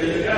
Amen.